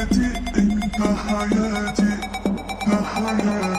حياتي انت حياتي انت حياتي.